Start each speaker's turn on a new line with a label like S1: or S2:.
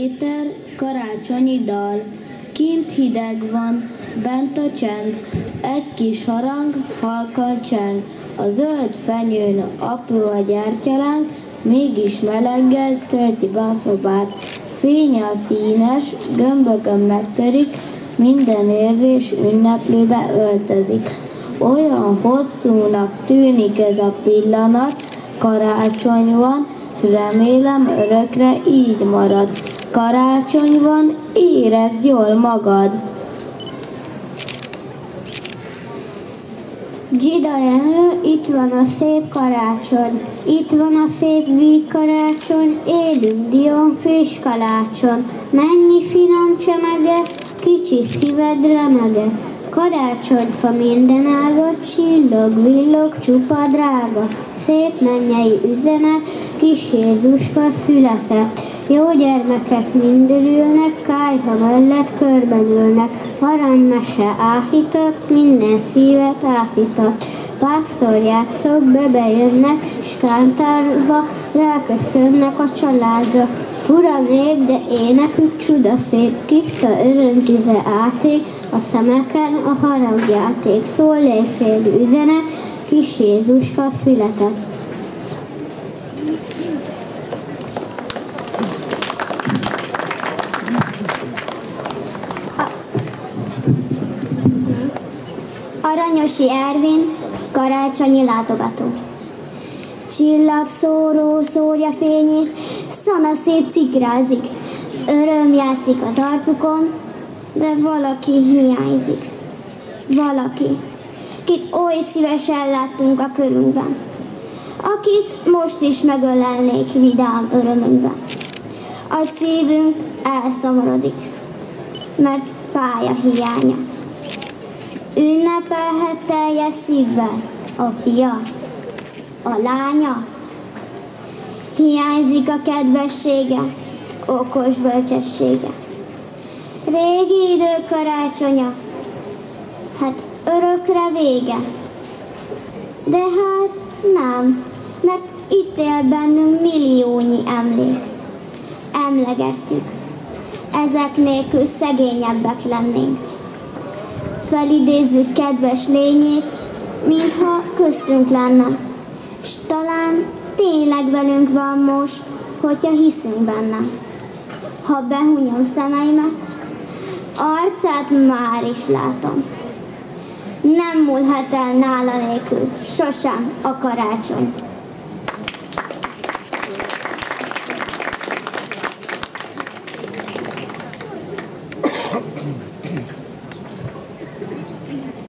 S1: Péter karácsonyi dal, kint hideg van, bent a csend, egy kis harang halkan cseng, a zöld fenyőn apró a gyertyalánk, mégis meleggel tölti be a szobát. Fénye a színes, gömbökön megtörik, minden érzés ünneplőbe öltözik. Olyan hosszúnak tűnik ez a pillanat, karácsony van, s remélem örökre így marad. Karácsony van, érezd jól magad!
S2: Gida itt van a szép karácsony, itt van a szép víg karácsony, élünk dion friss kalácson. Mennyi finom csemege, kicsi szíved remege, Karácsonyfa minden ága, csillog, villog, csupa drága, szép mennyei üzenet, kis Jézuska született. Jó gyermekek mind örülnek, kájha mellett körben ülnek, aranymese áhított, minden szívet áhított. Pásztor játszok, bebejönnek, s kántárva ráköszönnek a családra. Fura nép, de énekük csuda szép, tiszta örömtüze áték, a szemeken a harangjáték, szól éjfél üzenet, kis Jézuska született. Aranyosi Ervin, karácsonyi látogató. Csillag szóró szórja fényét, szanaszét szikrázik, öröm játszik az arcukon, de valaki hiányzik. Valaki, kit oly szívesen láttunk a körünkben, akit most is megölelnék vidám örömünkben. A szívünk elszomorodik, mert fáj a hiánya. Ünnepelhet teljes szívvel a fia, a lánya. Hiányzik a kedvessége, okos bölcsessége. Régi idő karácsonya, hát örökre vége. De hát nem, mert itt él bennünk milliónyi emlék. Emlegetjük, ezek nélkül szegényebbek lennénk. Felidézzük kedves lényét, mintha köztünk lenne. S talán tényleg velünk van most, hogyha hiszünk benne. Ha behunyom szemeimet, arcát már is látom. Nem múlhat el nála nélkül, sosem a karácsony.